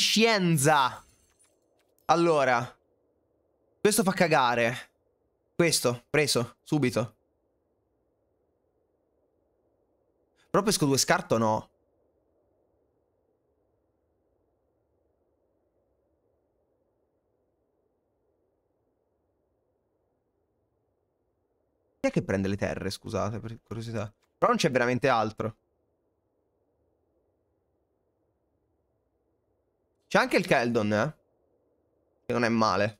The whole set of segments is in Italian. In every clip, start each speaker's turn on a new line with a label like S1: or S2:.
S1: omniscienza. Allora. Questo fa cagare. Questo, preso, subito. Però pesco due scarto no. Chi è che prende le terre, scusate, per curiosità? Però non c'è veramente altro. C'è anche il Keldon, eh? Che non è male.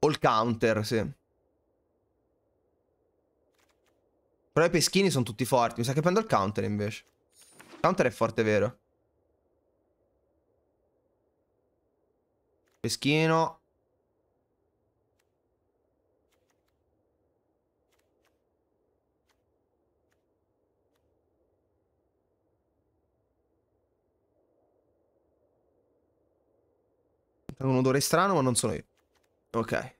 S1: O il counter, sì. Però i peschini sono tutti forti. Mi sa che prendo il counter invece. Il counter è forte, vero? Peschino. Un odore strano, ma non sono io. Ok.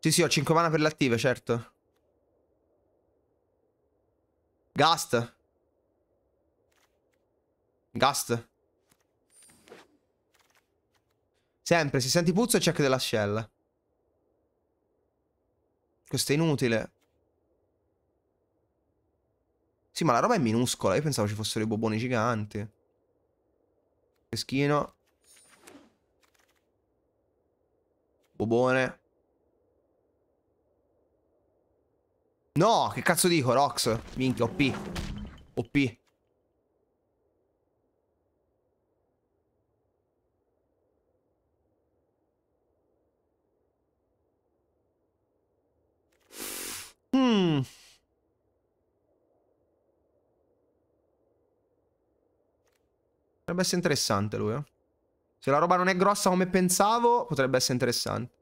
S1: Sì, sì, ho 5 mana per le attive, certo. Gast. Gast. Sempre, se senti puzzo check della shell. Questo è inutile. Sì, ma la roba è minuscola. Io pensavo ci fossero i boboni giganti. Peschino. Bobone. No, che cazzo dico, Rox? Minchia, OP. OP. Hmm. Potrebbe essere interessante lui, eh. Se la roba non è grossa come pensavo, potrebbe essere interessante.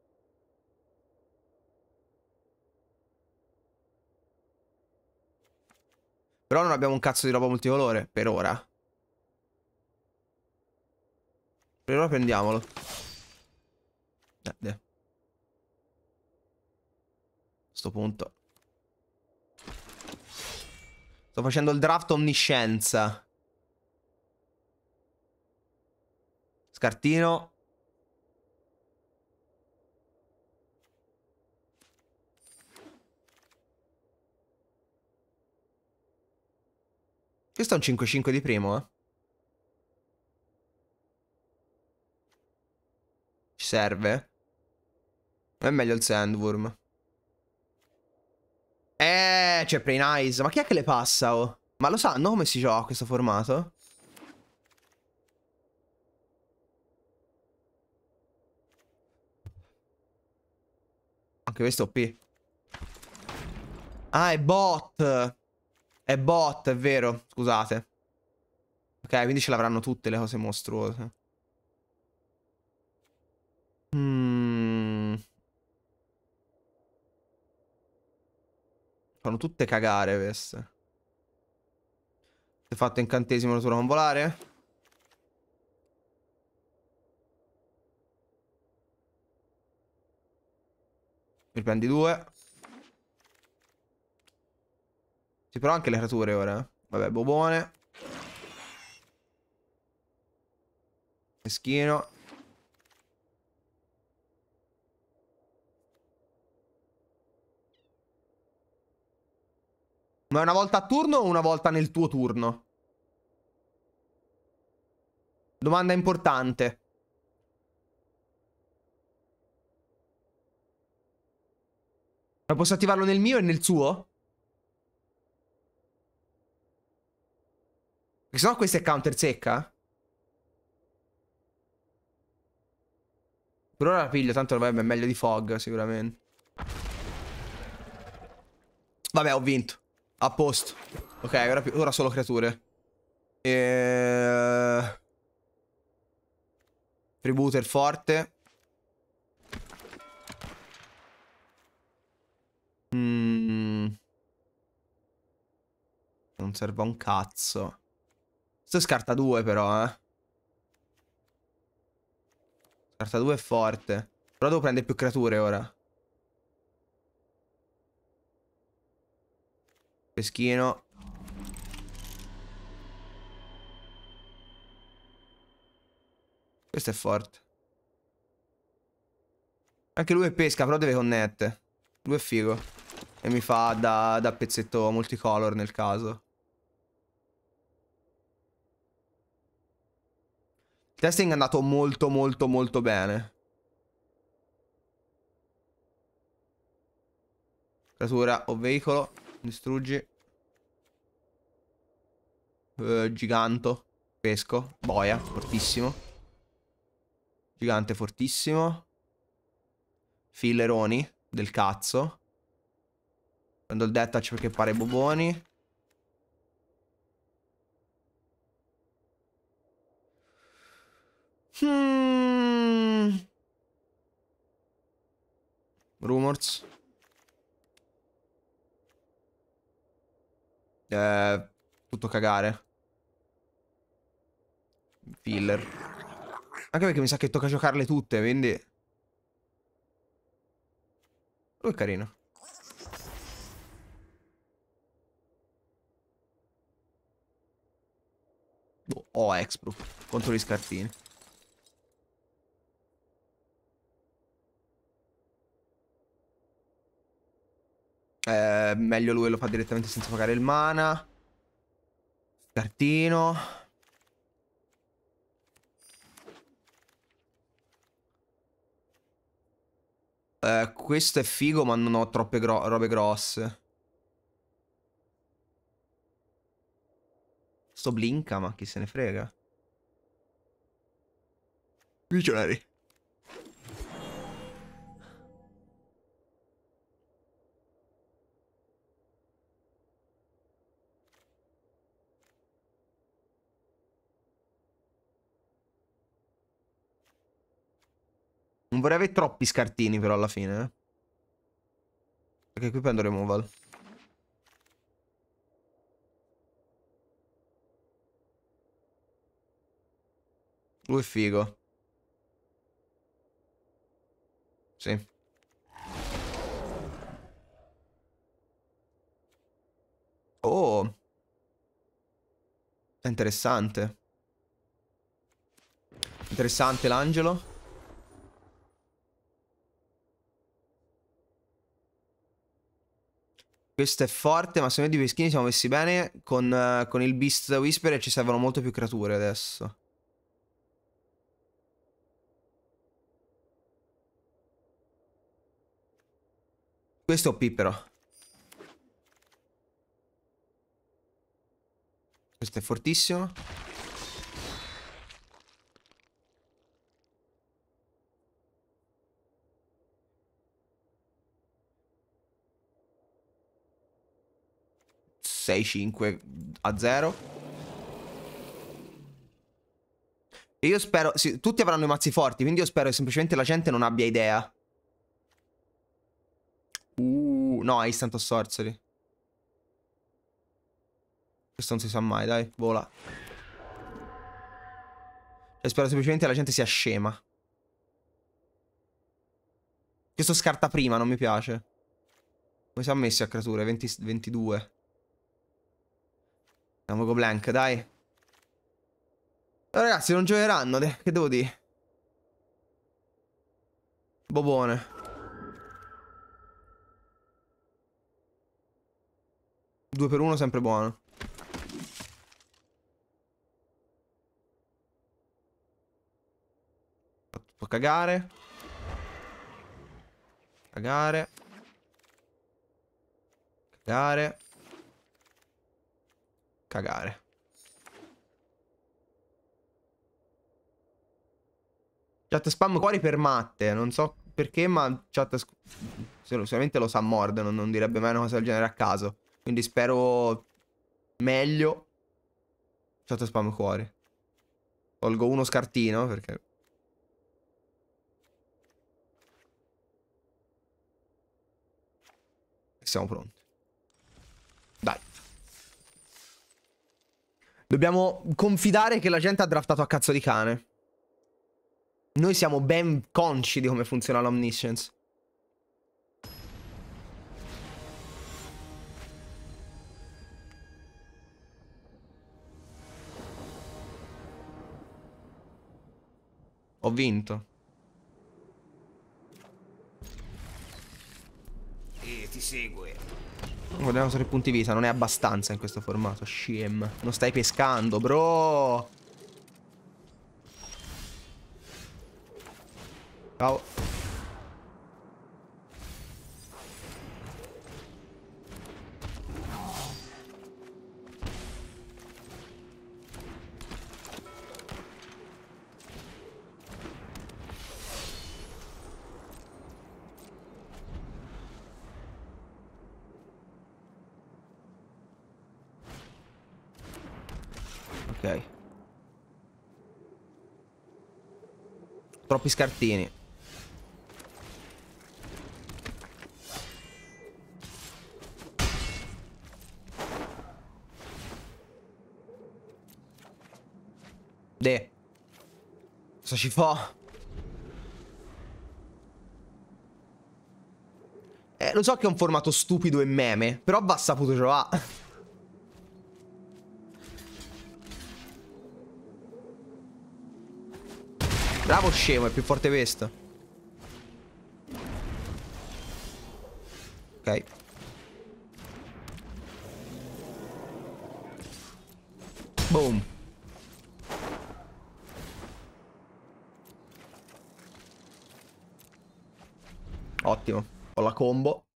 S1: Però non abbiamo un cazzo di roba multicolore, per ora. Per ora prendiamolo. Eh, A sto punto. Sto facendo il draft omniscienza. Scartino. Questo è un 5-5 di primo, eh. Ci serve? Non è meglio il Sandworm. Eh, c'è Play Nice. Ma chi è che le passa, oh? Ma lo sanno come si gioca questo formato? Anche questo OP. Ah, è bot. È bot, è vero. Scusate. Ok, quindi ce l'avranno tutte le cose mostruose. Mm. Fanno tutte cagare queste. Hai fatto incantesimo natura con volare? Mi prendi due. Si però anche le creature ora. Vabbè, bobone. Meschino. Ma una volta a turno o una volta nel tuo turno? Domanda importante. Ma posso attivarlo nel mio e nel suo? Perché sennò questa è counter secca. Per ora la piglio, tanto è meglio di Fog, sicuramente. Vabbè, ho vinto. A posto. Ok, ora, ora solo creature. E... Freebooter forte. Non serve a un cazzo. Questo scarta 2 però, eh. Scarta 2 è forte. Però devo prendere più creature ora. Peschino. Questo è forte. Anche lui è pesca, però deve connette. Lui è figo. E mi fa da, da pezzetto multicolor nel caso. Il testing è andato molto molto molto bene. Creatura o veicolo. Distruggi. Uh, giganto. Pesco. Boia. Fortissimo. Gigante fortissimo. Filleroni. Del cazzo. Prendo il detach perché pare boboni. Hmm. Rumors. Eh, tutto cagare. Filler. Anche perché mi sa che tocca giocarle tutte, quindi... Lui è carino. Boh, ho Exproof contro gli scartini. Eh, meglio lui lo fa direttamente senza pagare il mana. Cartino. Eh, questo è figo, ma non ho troppe gro robe grosse. Sto blinka, ma chi se ne frega. Visionary. Non vorrei avere troppi scartini però alla fine. Eh. Perché qui prendo removal. Lui è figo. Sì. Oh. È interessante. Interessante l'angelo. Questo è forte, ma secondo me di peschini siamo messi bene. Con, uh, con il Beast Whisper ci servono molto più creature adesso. Questo è OP però. Questo è fortissimo. Sei, cinque a zero. E io spero... Sì, tutti avranno i mazzi forti, quindi io spero che semplicemente la gente non abbia idea. Uh, no, Instant of Sorcery. Questo non si sa mai, dai, vola. Cioè, spero semplicemente la gente sia scema. Questo scarta prima, non mi piace. Come siamo messi a creature? 20, 22. Andiamo con blank, dai. Ragazzi, non giocheranno, che devo dire? Bobone. 2 per 1 sempre buono. Può cagare. Cagare. Cagare. Cagare. Chat spam cuori per matte. Non so perché, ma chat... Sicuramente lo sa Mord, non, non direbbe mai una cosa del genere a caso. Quindi spero meglio. Chat spam cuori. Tolgo uno scartino perché... Siamo pronti. Dobbiamo confidare che la gente ha draftato a cazzo di cane. Noi siamo ben consci di come funziona l'Omniscience. Ho vinto.
S2: E ti segue.
S1: Guardiamo usare punti vita, non è abbastanza in questo formato. Shim. Non stai pescando, bro. Ciao. Troppi scartini. De. Cosa ci fa? Eh, lo so che è un formato stupido e meme, però va saputo trovare. Bravo scemo, è più forte questo. Ok. Boom. Ottimo. Ho la combo.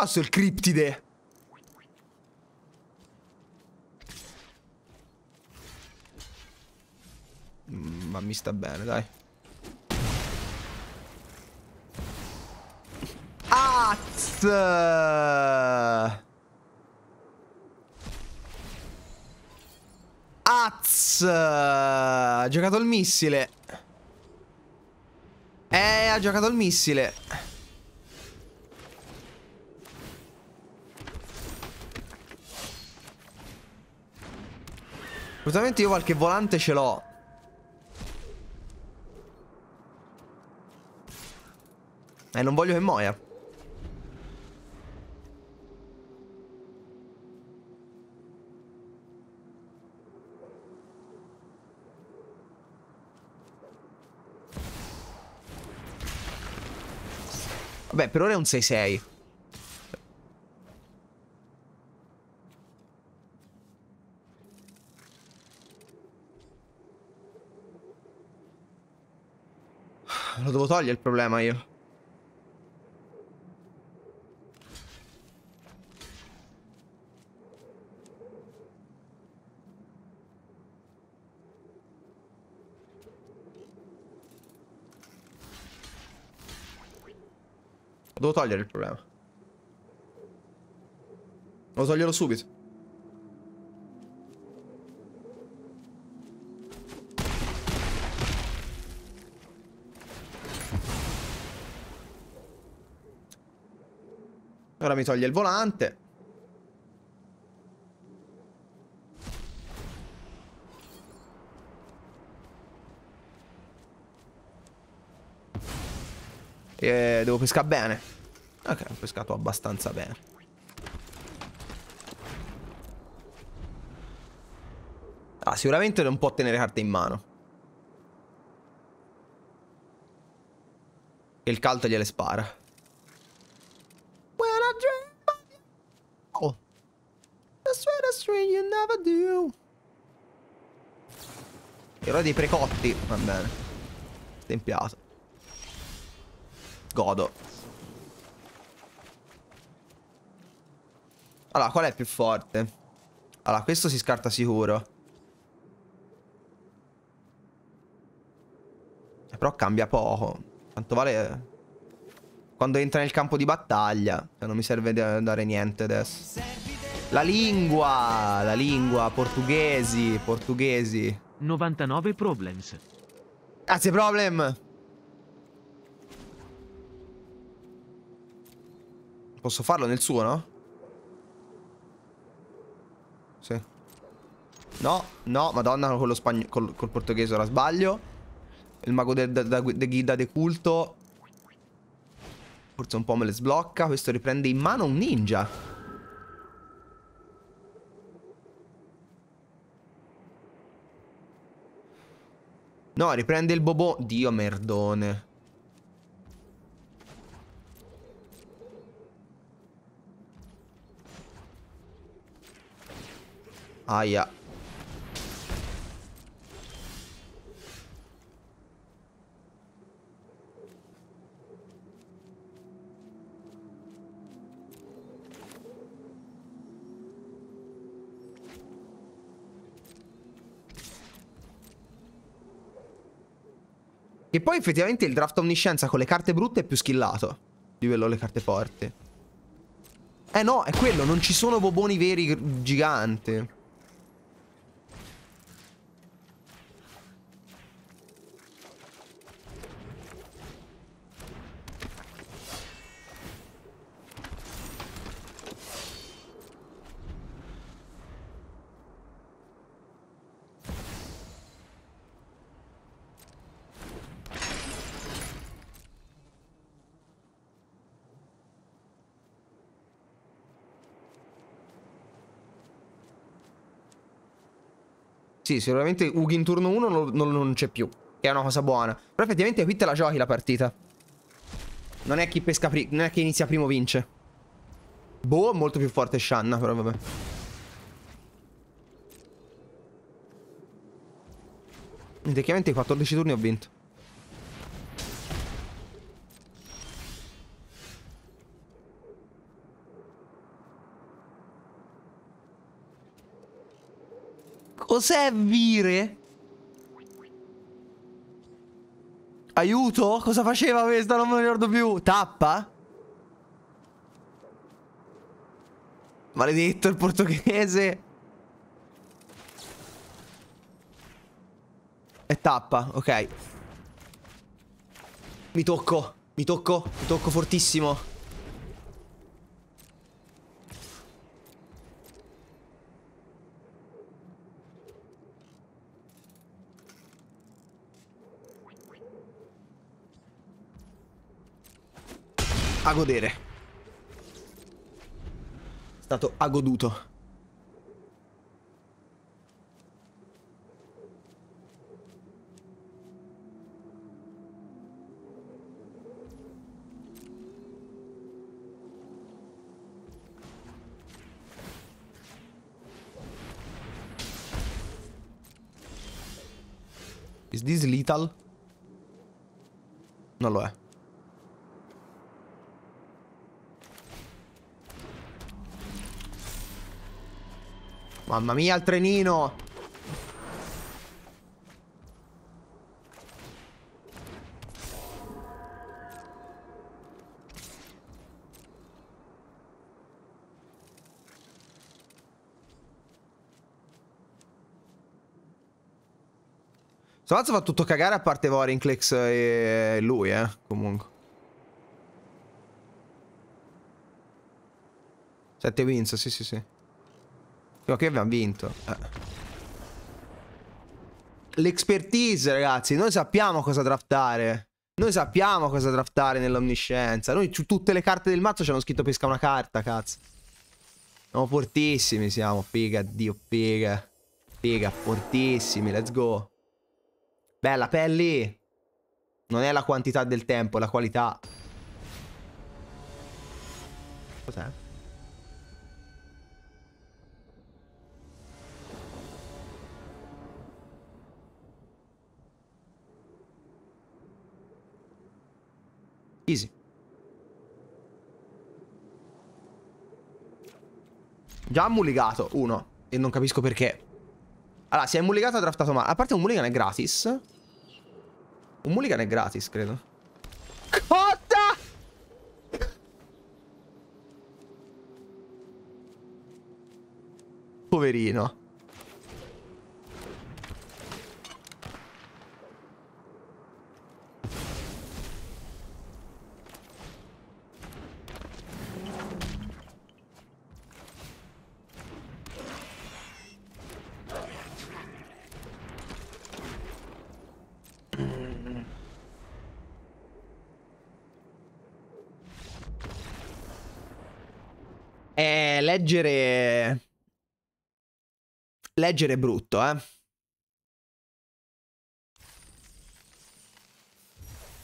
S1: Grosso il criptide. Mm, ma mi sta bene, dai. Az! Az! Ha giocato il missile. Eh, ha giocato il missile. Assolutamente io qualche volante ce l'ho. Eh, non voglio che muoia. Vabbè, per ora è un 6-6. Togliere il problema io. Devo togliere il problema. Lo toglierò subito. Ora mi toglie il volante. E devo pescare bene. Ok, ho pescato abbastanza bene. Ah, sicuramente non può tenere carte in mano. E il caldo gliele spara. You never do. Eroe dei precotti. Va bene. Tempiato. Godo. Allora, qual è più forte? Allora, questo si scarta sicuro. Eh, però cambia poco. Quanto vale... Quando entra nel campo di battaglia. Non mi serve dare niente adesso. La lingua, la lingua, portoghesi, portoghesi.
S3: 99 problems.
S1: Grazie problem. Posso farlo nel suo, no? Sì. No, no, madonna, con lo spagno col, col portoghese ora sbaglio. Il mago de, de, de, de, de culto. Forse un po' me le sblocca. Questo riprende in mano un ninja. No, riprende il bobo. Dio merdone. Aia. E poi effettivamente il draft omniscienza con le carte brutte è più skillato con le carte forti. Eh no, è quello, non ci sono boboni veri giganti. Sì, sicuramente Ughi in turno 1 non, non, non c'è più. Che è una cosa buona. Però effettivamente qui te la giochi la partita. Non è chi pesca prima. Non è chi inizia primo vince. Boh, molto più forte Shanna, però vabbè. Tecnicamente i 14 turni ho vinto. Cos'è Vire? Aiuto? Cosa faceva questa? Non me lo ricordo più. Tappa? Maledetto il portoghese. E tappa, ok. Mi tocco, mi tocco, mi tocco fortissimo. A godere. È stato a goduto. Is this lethal? Non lo è. Mamma mia, il trenino. Salazzo fa tutto cagare a parte Vorinclex e lui, eh, comunque. Sette wins, sì, sì, sì. Che abbiamo vinto. Eh. L'expertise, ragazzi. Noi sappiamo cosa draftare. Noi sappiamo cosa draftare nell'omniscienza. Noi tutte le carte del mazzo ci hanno scritto pesca una carta, cazzo. Siamo fortissimi, siamo. Figa, dio, figa. Figa, fortissimi, let's go. Bella, pelli. Non è la quantità del tempo, è la qualità. Cos'è? Easy. Già mulligato, uno. E non capisco perché. Allora, si è mulligato ha draftato male. A parte un mulligan è gratis. Un mulligan è gratis, credo. Cotta! Poverino. Leggere... Leggere è brutto, eh.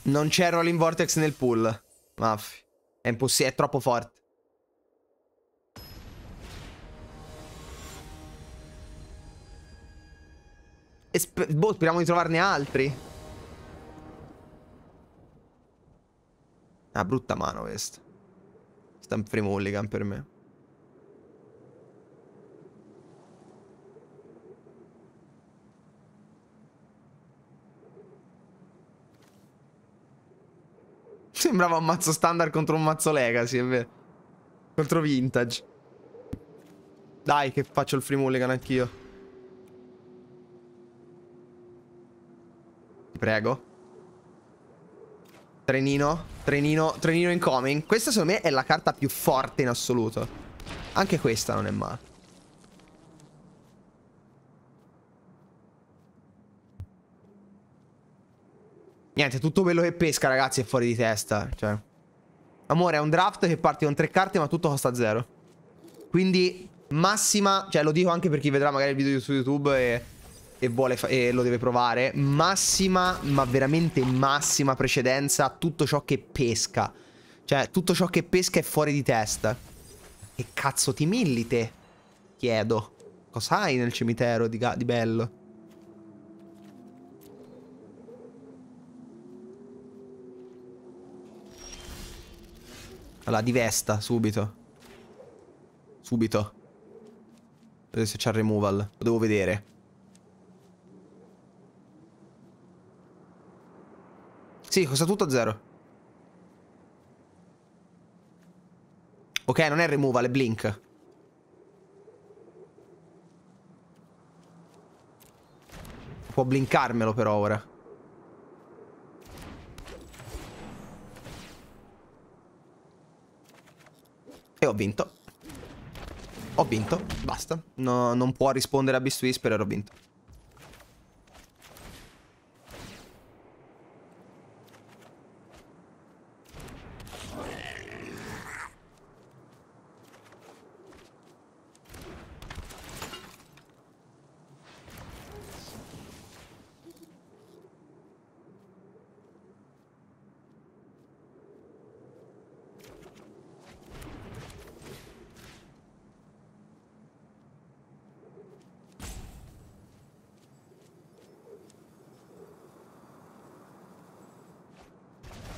S1: Non c'è Rolling Vortex nel pool. Maffi. È impossibile, è troppo forte. E sp boh, speriamo di trovarne altri. Ah, brutta mano questa. Sta un free mulligan per me. Sembrava un mazzo standard contro un mazzo legacy, è vero. Contro vintage. Dai, che faccio il free mulligan anch'io. Ti prego. Trenino, trenino, trenino incoming. Questa secondo me è la carta più forte in assoluto. Anche questa non è male. Niente, tutto quello che pesca, ragazzi, è fuori di testa. Cioè. Amore, è un draft che parte con tre carte, ma tutto costa zero. Quindi, massima... Cioè, lo dico anche per chi vedrà magari il video su YouTube e, e, vuole e lo deve provare. Massima, ma veramente massima precedenza a tutto ciò che pesca. Cioè, tutto ciò che pesca è fuori di testa. Che cazzo ti milli te? Chiedo. Cosa hai nel cimitero di, di bello? Allora, divesta, subito. Subito. Vedete se c'è il removal. Lo devo vedere. Sì, costa tutto a zero. Ok, non è removal, è blink. Può blinkarmelo però ora. E ho vinto. Ho vinto, basta. No, non può rispondere a Beast Whisperer, ho vinto.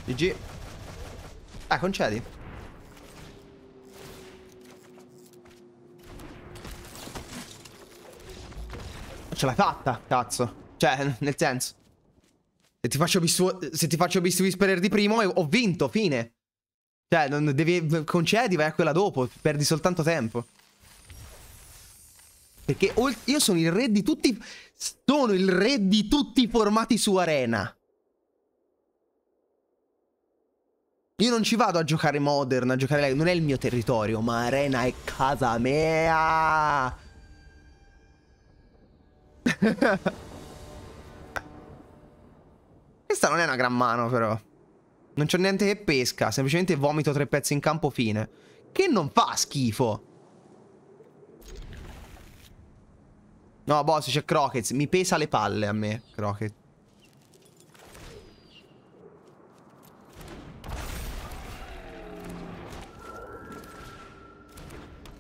S1: GG. Ah, concedi. Ce l'hai fatta, cazzo. Cioè, nel senso. Se ti faccio Beast, se ti faccio Beast Whisperer di primo, ho vinto, fine. Cioè, non devi concedi, vai a quella dopo. Perdi soltanto tempo. Perché io sono il re di tutti... Sono il re di tutti i formati su Arena. Io non ci vado a giocare modern, a giocare... Non è il mio territorio, ma Arena è casa mia! Questa non è una gran mano, però. Non c'è niente che pesca, semplicemente vomito tre pezzi in campo, fine. Che non fa schifo. No, boss, c'è Crockett. Mi pesa le palle a me, Crockett.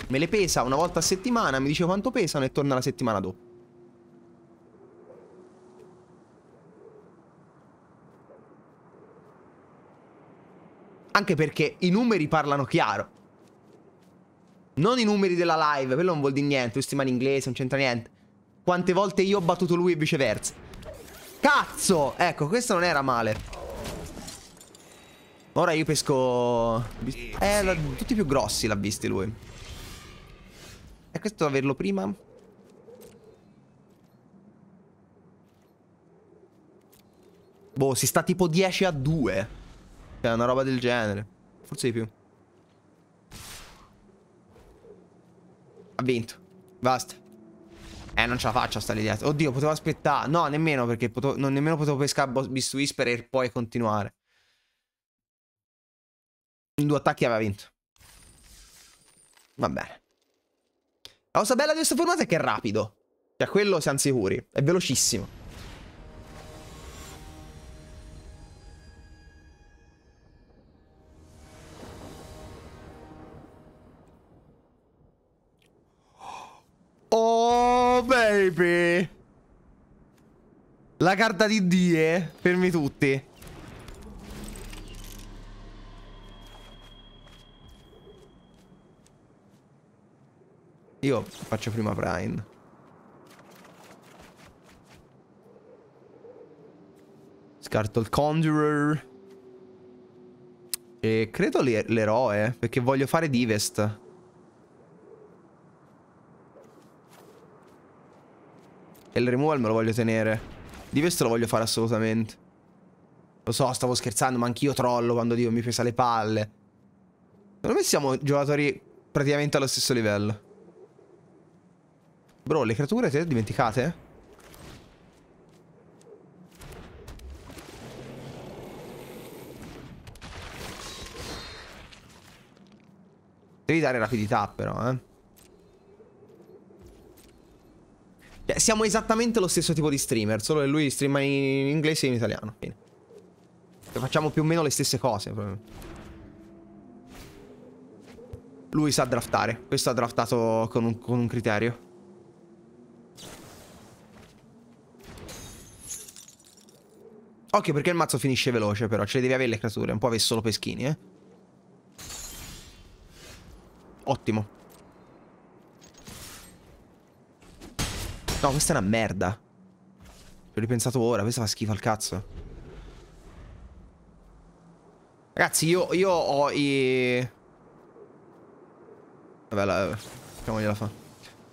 S1: Me le pesa una volta a settimana, mi dice quanto pesano e torna la settimana dopo. Anche perché i numeri parlano chiaro. Non i numeri della live, quello non vuol dire niente, stima in inglese, non c'entra niente. Quante volte io ho battuto lui e viceversa. Cazzo! Ecco, questo non era male. Ora io pesco... Eh, tutti più grossi l'ha visti lui. E questo averlo prima? Boh, si sta tipo 10 a 2. Cioè, una roba del genere. Forse di più. Ha vinto. Basta. Eh, non ce la faccio a stare dietro. Oddio, potevo aspettare. No, nemmeno perché potevo, non nemmeno potevo pescare Beast Whisper e poi continuare. In due attacchi aveva vinto. Va bene. La cosa bella di questo formato è che è rapido. Cioè, quello siamo sicuri. È velocissimo. Oh, baby. La carta di Die. Fermi tutti. Io faccio prima Prime. Scarto il Conjurer. E credo l'eroe, perché voglio fare Divest. E il removal me lo voglio tenere. Divest lo voglio fare assolutamente. Lo so, stavo scherzando, ma anch'io trollo quando Dio mi pesa le palle. Secondo me siamo giocatori praticamente allo stesso livello. Bro, le creature te le dimenticate? Devi dare rapidità però, eh. Cioè, siamo esattamente lo stesso tipo di streamer, solo che lui streama in inglese e in italiano. Cioè, facciamo più o meno le stesse cose. Lui sa draftare. Questo ha draftato con un, con un criterio. Occhio perché il mazzo finisce veloce però, ce le devi avere le creature, un po' avere solo peschini, eh. Ottimo. No, questa è una merda. Ci ho ripensato ora, questa fa schifo al cazzo. Ragazzi, io, io ho i... Vabbè, la... Facciamogliela fa.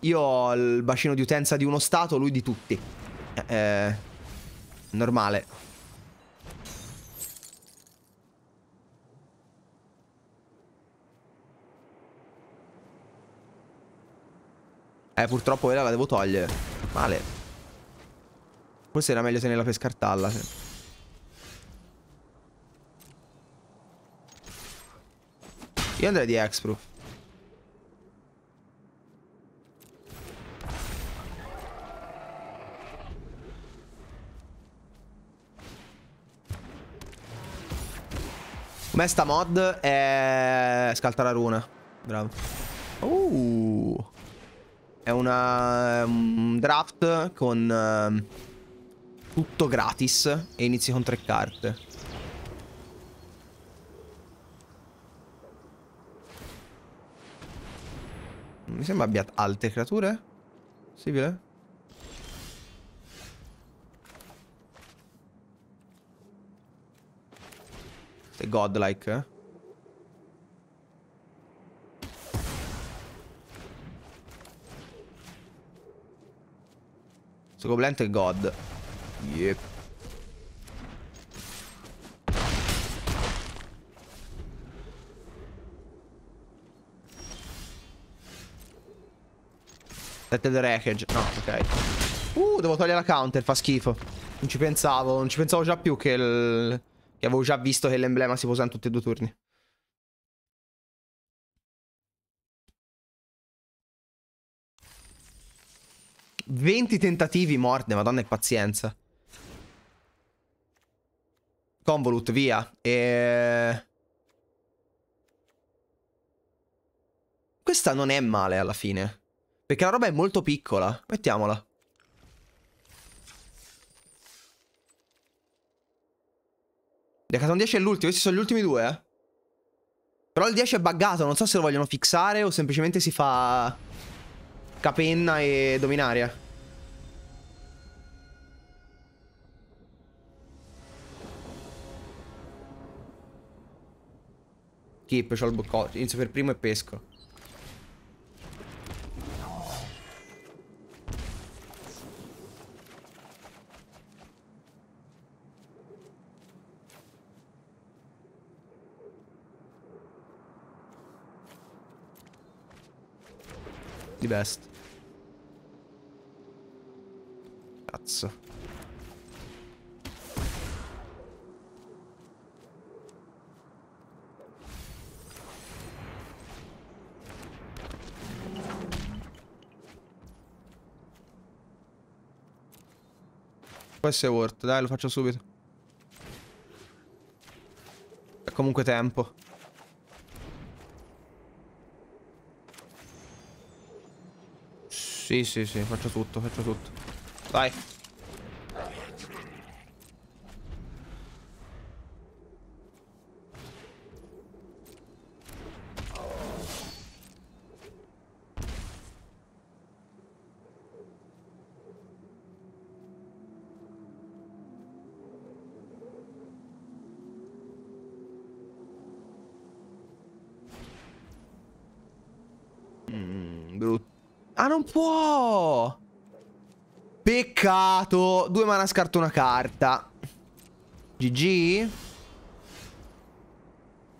S1: Io ho il bacino di utenza di uno stato, lui di tutti. Eh, eh normale. Eh, purtroppo quella la devo togliere. Male. Forse era meglio tenerla per scartarla. Io andrei di X-Proof. Com'è sta mod? È... Scalta la runa. Bravo. Uh. È una, un draft con uh, tutto gratis e inizi con tre carte. Mi sembra abbia altre creature. Possibile? È godlike, eh? Goblente è god. Yep. Sette the wreckage. No, ok. Uh, devo togliere la counter, fa schifo. Non ci pensavo, non ci pensavo già più che il... Che avevo già visto che l'emblema si posa in tutti e due turni. 20 tentativi morte, madonna e pazienza. Convolut, via. E... Questa non è male alla fine. Perché la roba è molto piccola. Mettiamola. Decathlon 10 è l'ultimo, questi sono gli ultimi due, eh. Però il 10 è buggato, non so se lo vogliono fixare o semplicemente si fa... Capenna e Dominaria. Keep, c'ho il boccolo. Inizio per primo e pesco. Di best. Cazzo. Può essere worth, dai, lo faccio subito. È comunque tempo. Sì, sì, sì, faccio tutto, faccio tutto. Vai. Mm, brutto. Ah, non può! Peccato. Due mana scarto una carta. GG?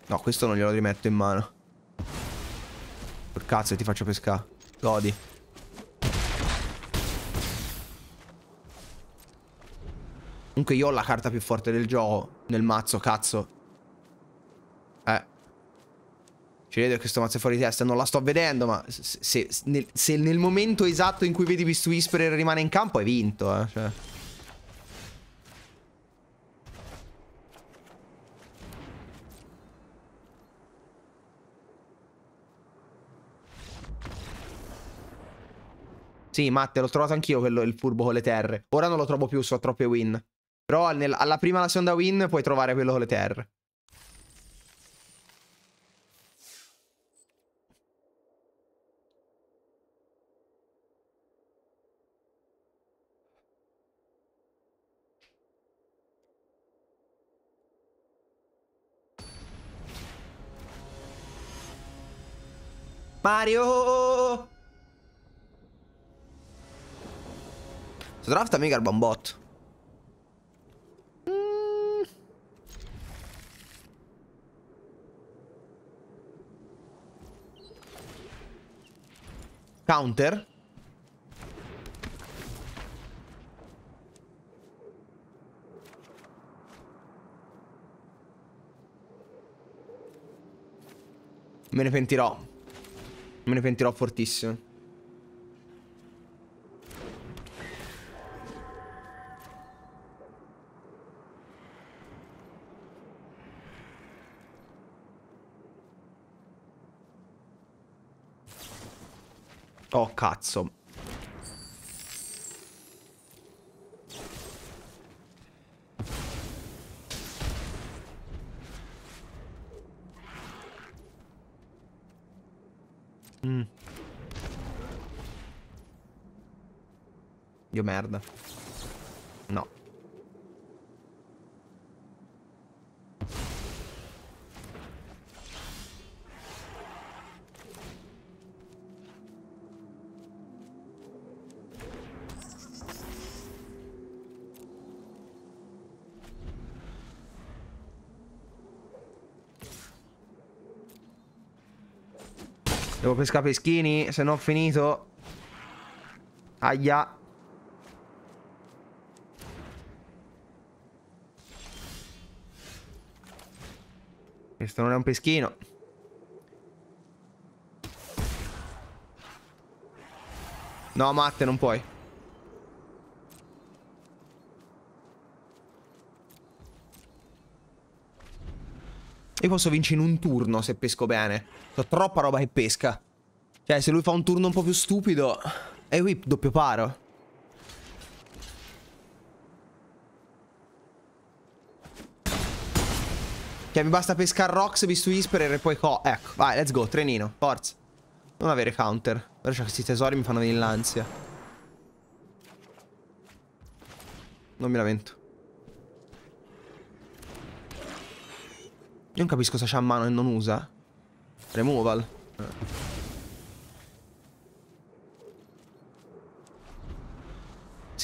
S1: No, questo non glielo rimetto in mano. Per cazzo ti faccio pescare. Godi. Comunque io ho la carta più forte del gioco. Nel mazzo, cazzo. Eh. Ci vedo che questo mazzo è fuori di testa. Non la sto vedendo, ma se, se, nel, se nel momento esatto in cui vedi Beast Whisperer rimane in campo, hai vinto, eh. Cioè. Sì, Matte, l'ho trovato anch'io quello, il furbo con le terre. Ora non lo trovo più, so troppe win. Però nel, alla prima alla seconda win puoi trovare quello con le terre. Mario! Sto draft mica il bombot. Mm. Counter? Me ne pentirò. Me ne pentirò fortissimo. Oh, cazzo. Mm. Dio merda. Devo pescare peschini, se no ho finito. Aia. Questo non è un peschino. No, Matte, non puoi. Io posso vincere in un turno se pesco bene. Ho troppa roba che pesca. Cioè, se lui fa un turno un po' più stupido... E whip, doppio paro. Cioè, mi basta pescare Rox, Beast Whisperer e poi co... Ecco, vai, let's go, trenino, forza. Non avere counter. Però c'è questi tesori mi fanno venire l'ansia. Non mi lamento. Io non capisco se c'ha a mano e non usa. Removal.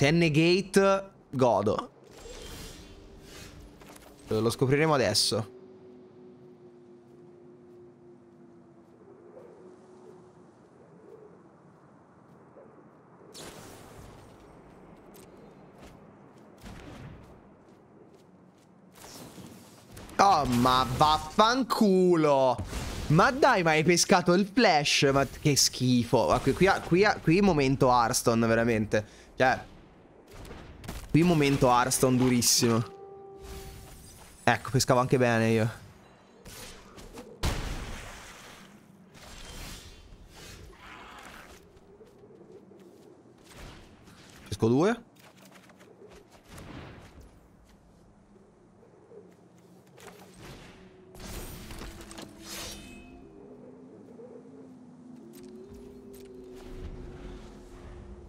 S1: Se è negate, godo. Lo scopriremo adesso. Oh, ma vaffanculo. Ma dai, ma hai pescato il flash? Ma che schifo. Qui, qui, qui, qui momento Hearthstone, veramente. Cioè... Qui momento Hearthstone durissimo. Ecco, pescavo anche bene io. Pesco due.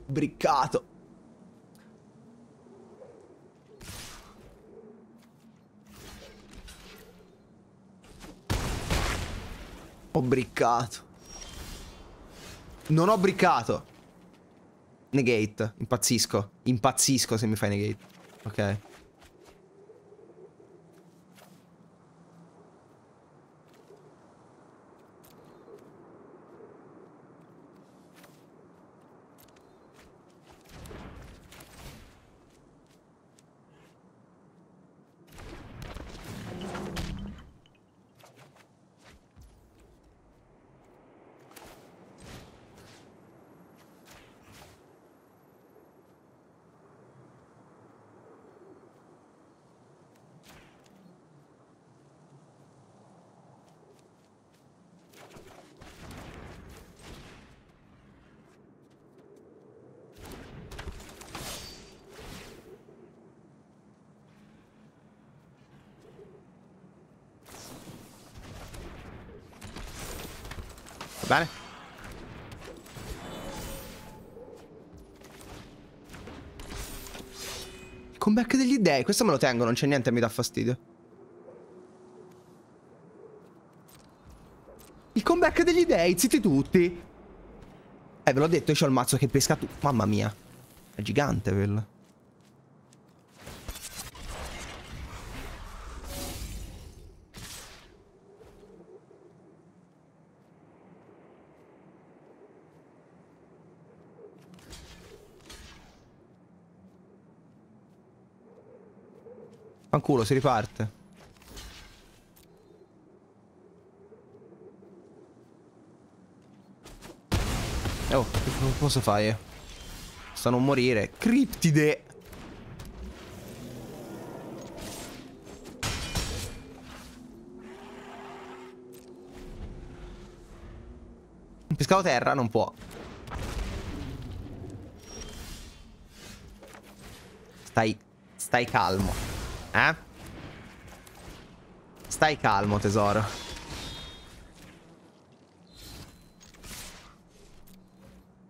S1: Briccato. Ho briccato. Non ho briccato. Negate. Impazzisco. Impazzisco se mi fai negate. Ok. Bene? Il comeback degli dei. Questo me lo tengo, non c'è niente, mi dà fastidio. Il comeback degli dei, zitti tutti. Eh, ve l'ho detto, io ho il mazzo che pesca tu. Mamma mia. È gigante quello. Fanculo, si riparte. Oh, che posso fare? Sta non morire. Criptide! Un pescato terra non può. Stai... Stai calmo. Eh? Stai calmo, tesoro.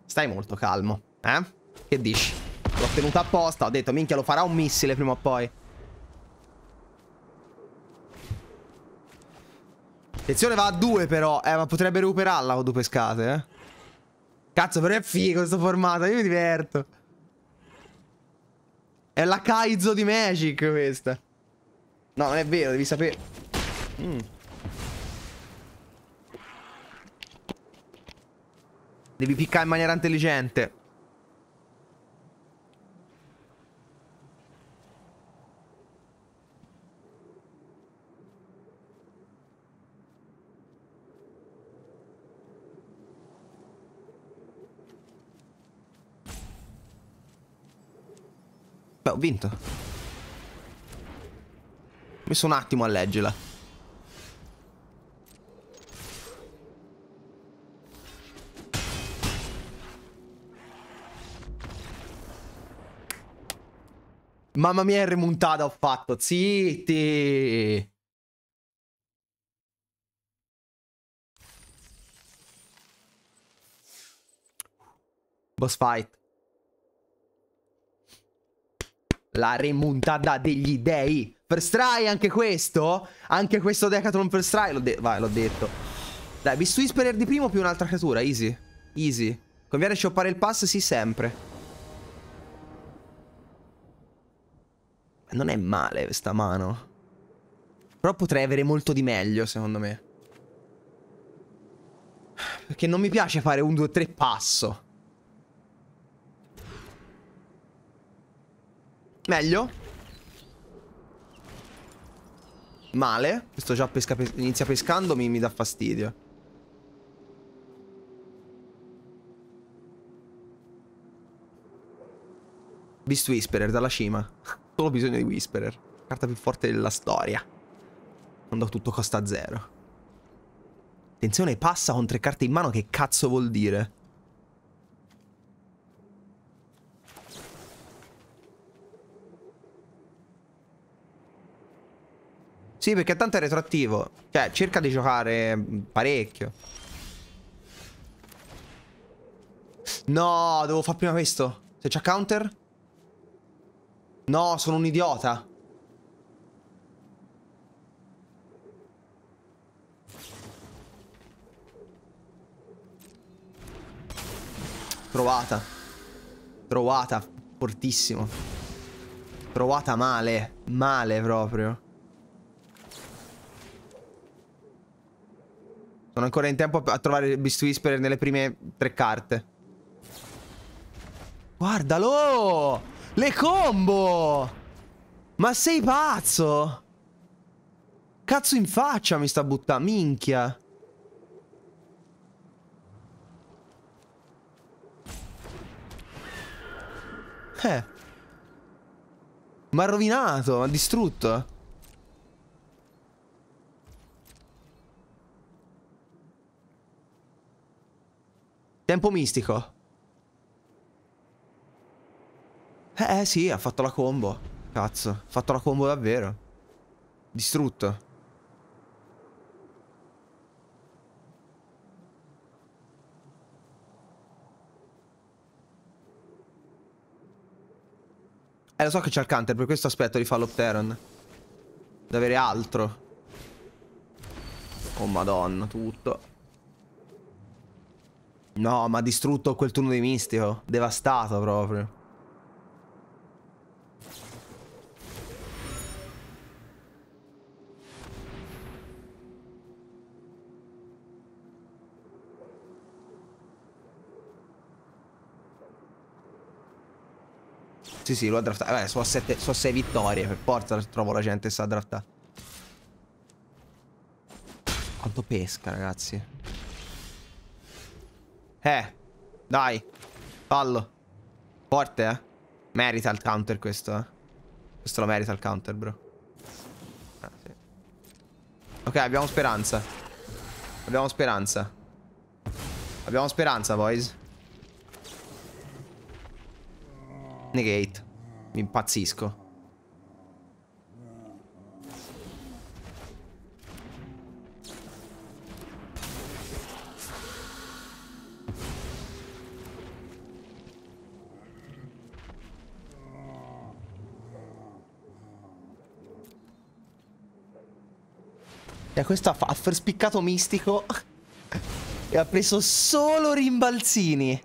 S1: Stai molto calmo, eh? Che dici? L'ho tenuto apposta, ho detto, minchia, lo farà un missile prima o poi. Attenzione, va a due però. Eh, ma potrebbe recuperarla con due pescate, eh. Cazzo, però è figo questo formato, io mi diverto. È la Kaizo di Magic questa. No, non è vero, devi sapere. Mm. Devi piccare in maniera intelligente. Beh, ho vinto. Ho messo un attimo a leggerla. Mamma mia, è remontata ho fatto. Zitti. Boss fight. La remontata degli dei. First try anche questo? Anche questo Decathlon first try? De Vai, l'ho detto. Dai, Beast Whisperer di primo più un'altra creatura. Easy. Easy. Conviene shoppare il pass? Sì, sempre. Non è male questa mano. Però potrei avere molto di meglio, secondo me. Perché non mi piace fare un 2-3 passo. Meglio? Male? Questo già pesca, pes inizia pescando, mi, mi dà fastidio. Beast Whisperer dalla cima. Solo bisogno di Whisperer. Carta più forte della storia. Quando tutto costa zero. Attenzione, passa con tre carte in mano. Che cazzo vuol dire? Sì, perché tanto è retroattivo. Cioè, cerca di giocare parecchio. No, devo fare prima questo. Se c'ha counter? No, sono un idiota. Trovata. Trovata. Fortissimo. Trovata male. Male proprio. Sono ancora in tempo a trovare Beast Whisperer nelle prime tre carte. Guardalo! Le combo! Ma sei pazzo? Cazzo in faccia mi sta buttando, minchia. Eh. Ma rovinato, ha distrutto. Tempo mistico. Eh, eh sì, ha fatto la combo. Cazzo, ha fatto la combo davvero. Distrutto. Eh, lo so che c'è il counter, per questo aspetto di farlo Pteron. Deve avere altro. Oh madonna, tutto. No, ma ha distrutto quel turno di mistico. Devastato proprio. Sì, sì, lo ha draftato. Vabbè, sono 6 so vittorie. Per forza trovo la gente che sa draftare. Quanto pesca, ragazzi. Eh, dai. Fallo. Forte, eh. Merita il counter questo, eh. Questo lo merita il counter, bro. Ah, sì. Ok, abbiamo speranza. Abbiamo speranza. Abbiamo speranza, boys. Negate. Mi impazzisco. Questo ha, ha spiccato mistico e ha preso solo rimbalzini.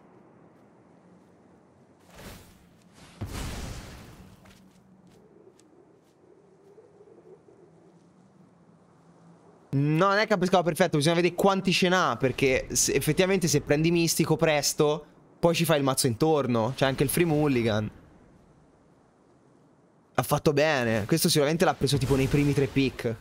S1: No, non è capisco perfetto, bisogna vedere quanti ce n'ha, perché se, effettivamente se prendi mistico presto, poi ci fai il mazzo intorno. C'è anche il free mulligan. Ha fatto bene. Questo sicuramente l'ha preso tipo nei primi tre pick.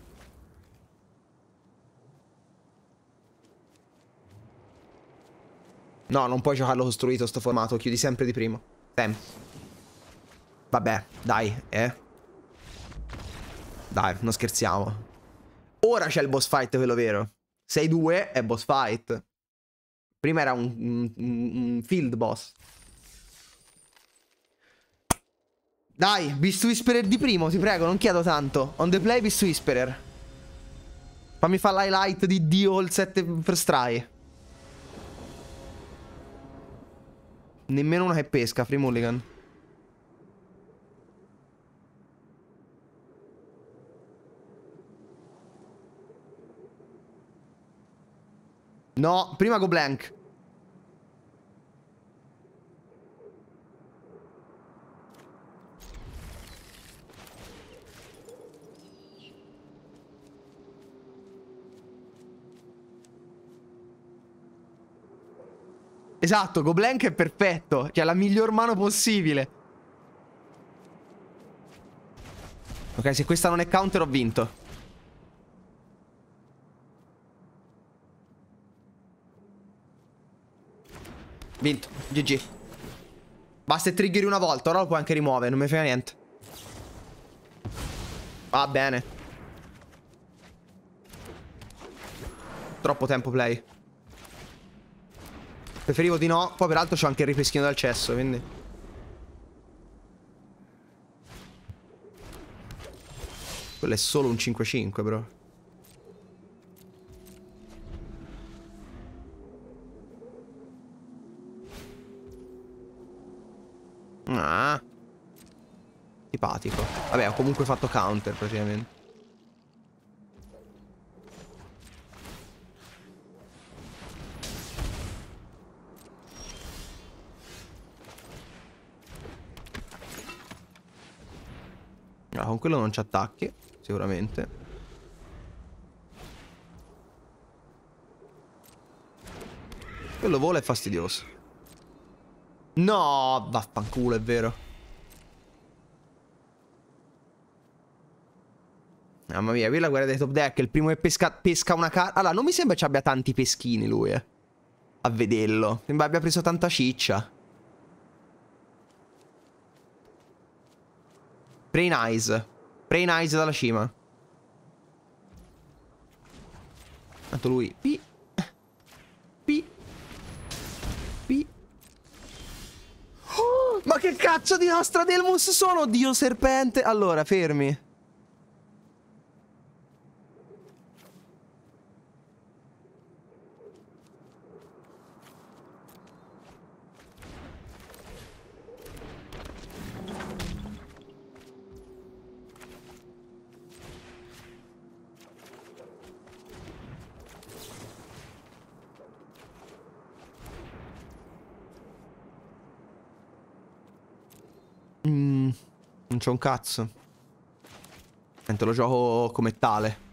S1: No, non puoi giocarlo costruito sto formato, chiudi sempre di primo. Tem. Vabbè, dai, eh. Dai, non scherziamo. Ora c'è il boss fight, quello vero. 6-2 è boss fight. Prima era un, un, un field boss. Dai, Beast Whisperer di primo, ti prego, non chiedo tanto. On the play, Beast Whisperer. Fammi fare l'highlight di Dio il 7 first try. Nemmeno una che pesca, Free Mulligan. No, prima go blank. Esatto, Goblank è perfetto. Cioè, la miglior mano possibile. Ok, se questa non è counter ho vinto. Vinto. GG. Basta triggeri una volta, ora lo puoi anche rimuovere, non mi frega niente. Va bene. Troppo tempo play. Preferivo di no, poi peraltro c'ho anche il ripeschino dal cesso, quindi... Quello è solo un 5-5, bro. Ah. Simpatico. Vabbè, ho comunque fatto counter praticamente. Quello non ci attacchi, sicuramente. Quello vola è fastidioso. No, vaffanculo, è vero. Mamma mia, qui la guerra dei top deck. Il primo che pesca, pesca una carta. Allora, non mi sembra ci abbia tanti peschini lui, eh. A vederlo. Sembra abbia preso tanta ciccia. Brain Eyes. Brain Eyes dalla cima. Tanto lui. Pi. Pi. Pi. Oh, ma che cazzo di Nostradamus sono, dio serpente? Allora, fermi. Mm, non c'è un cazzo. Niente, lo gioco come tale.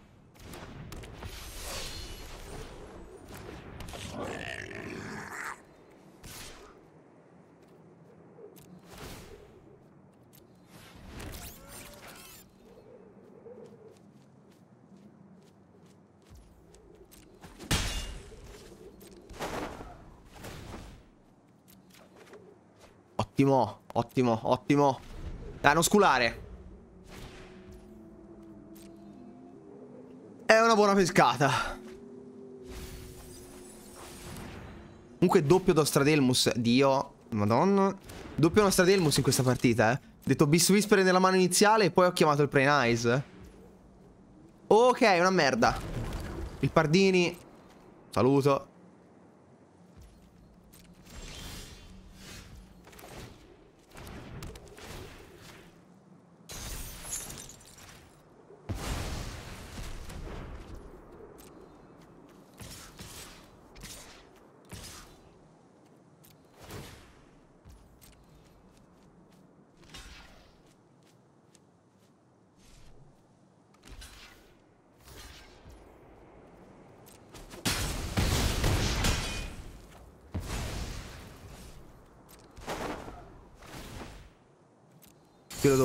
S1: Ottimo, ottimo, ottimo. Dai, non sculare. È una buona pescata. Comunque doppio Nostradelmus. Dio. Madonna. Doppio Nostradelmus in questa partita, eh. Ho detto Beast Whisper nella mano iniziale e poi ho chiamato il Prey Eyes. Ok, una merda. Il Pardini. Saluto.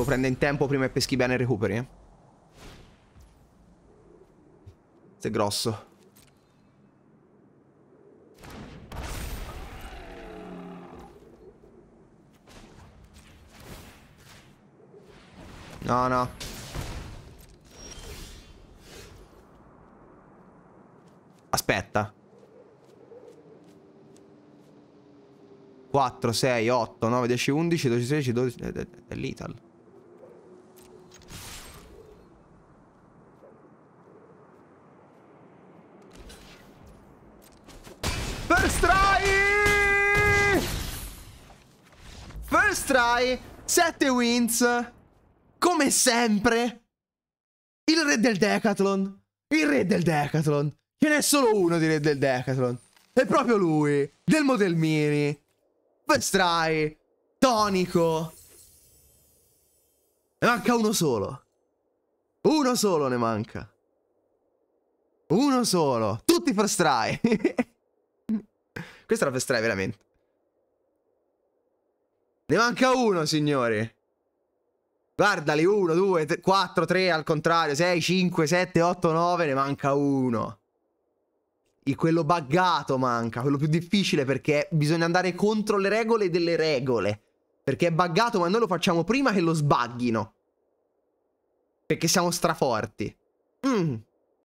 S1: Prendere in tempo prima che peschi bene e recuperi. È grosso. No, no. Aspetta. 4, 6, 8, 9, 10, 11, 12, 13, 12. È l'Ital. First try! First try! 7 wins! Come sempre! Il re del Decathlon! Il re del Decathlon! Ce n'è solo uno di re del Decathlon! È proprio lui! Del Model Mini! First try! Tonico! Ne manca uno solo! Uno solo ne manca! Uno solo! Tutti first try! Questa è la first try veramente. Ne manca uno, signori. Guardali, 1, 2, 4, 3 al contrario, 6, 5, 7, 8, 9, ne manca uno. E quello buggato manca, quello più difficile perché bisogna andare contro le regole delle regole Perché è buggato, ma noi lo facciamo prima che lo sbagghino. Perché siamo straforti. Mm.